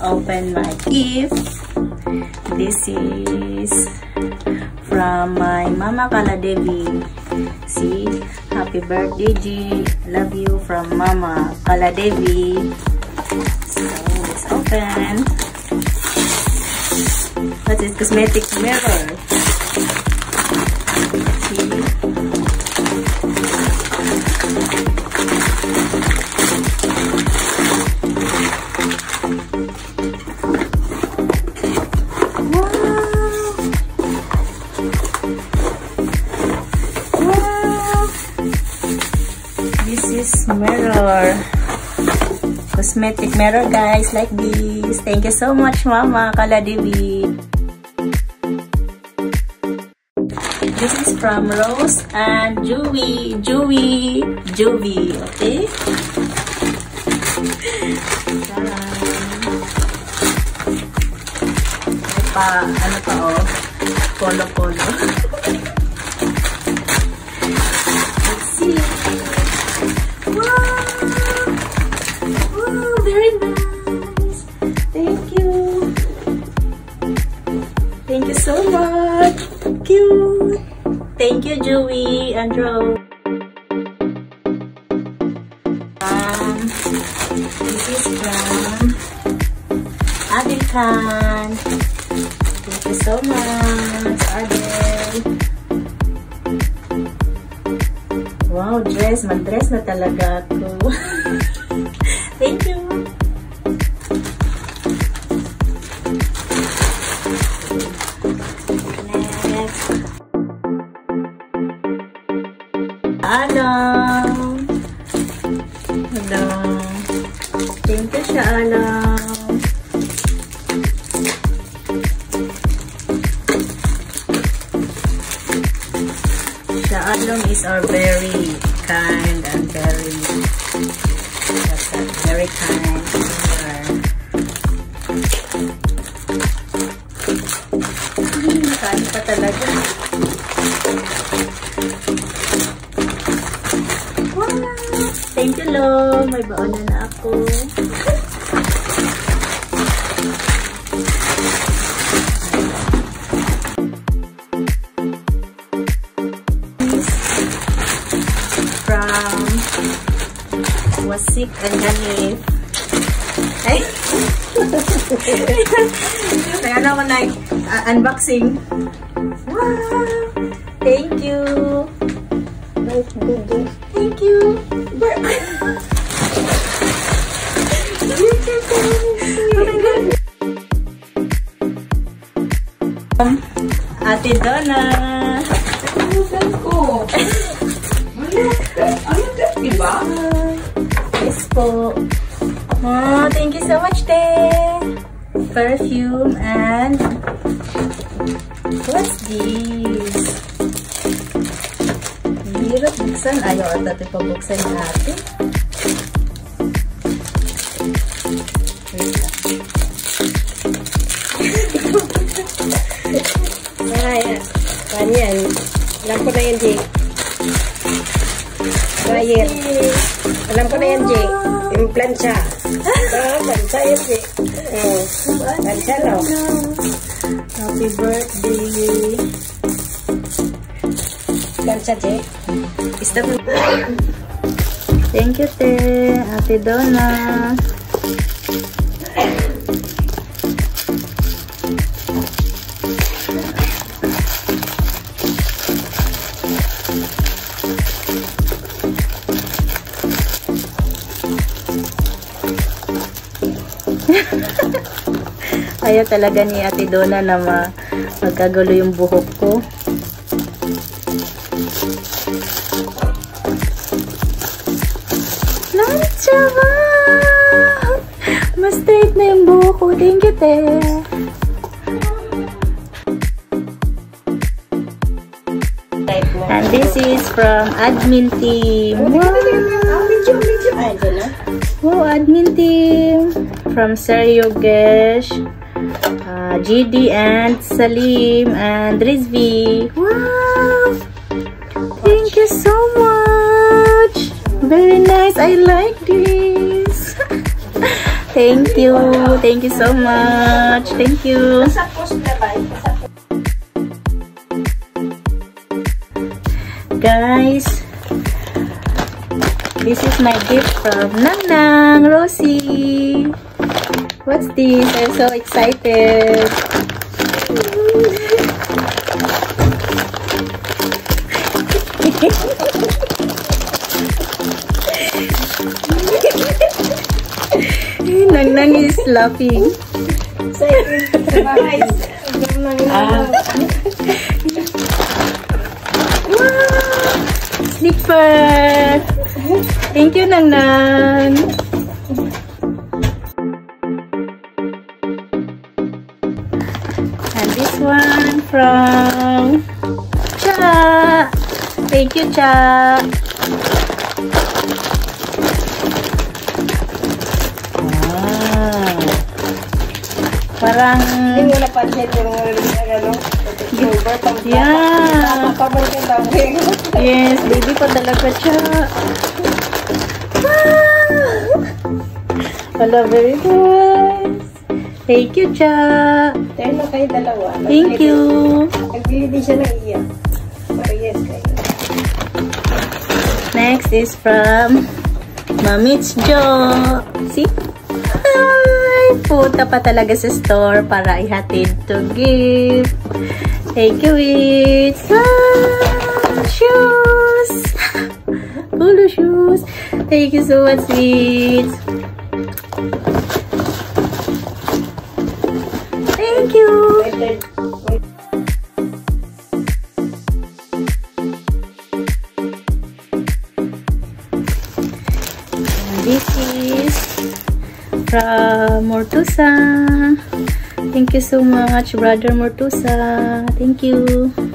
open my gift. This is from my Mama Kaladevi. See, happy birthday G. Love you from Mama Kaladevi. So, let's open. What is cosmetic mirror? Cosmetic mirror, guys, like this. Thank you so much, Mama Kaladevi. This is from Rose and Juvie. Juvie. Juvie, okay? Pa, ano pa, oh? Polo-polo. so much. Cute. Thank you, Joey and. Um, this is from Adil Khan. Thank you so much, Adil. Wow, dress. Mag-dress na talaga ako. Is our very kind and very very kind. Hmm, Nakain pa. Wow! Thank you, Lo. May baon na na ako. And Hanif. Ay! Kaya na ako nag-unboxing. wow! Thank you! Thank you. Ate Donna. ko. Ano? Ano diba? Yes po. Oh, thank you so much, te. Perfume and what's this? Hirap buksan. Ayaw at ate pabuksan natin. Ay, ano yan? Alam ko na yan, Jay. Dryer. Alam ko na yan, Jay. Yung plancha. Ah, plancha yan, Jay. Oh, plancha, no? Happy birthday. Plancha, Jay. Stop. Thank you, te. Ate Donna. Ayaw talaga ni Ate Donna na ma magkagulo yung buhok ko. Lancha ba? Mas straight na yung buhok ko. Thank you, te. And this is from admin team. Wow! Wow, admin team from Sir Yogesh, uh, GD and Salim and Rizvi. Wow! Thank you so much. Very nice. I like this. Thank you. Thank you so much. Thank you. Guys, this is my gift from Nang Nang Rosie. What's this? I'm so excited. Nang Nang is laughing. Ah. Wow! Slipper! Thank you, Nang from Cha. Thank you, Cha. Wow. Parang Hindi mo napansin yung ano, silver pang Yeah. Yes, baby pa talaga siya. Wow! Wala, very nice. Thank you, Cha. Tayo na kayo dalawa. Thank you. Nagbili din siya ng iya. Parehas kayo. Next is from Mamit's Jo. See? Hi! Punta pa talaga sa store para ihatid to gift. Thank you, Wits. Ah, shoes! Polo shoes. Thank you so much, Wits. This is from Mortusa. Thank you so much, Brother Mortusa. Thank you.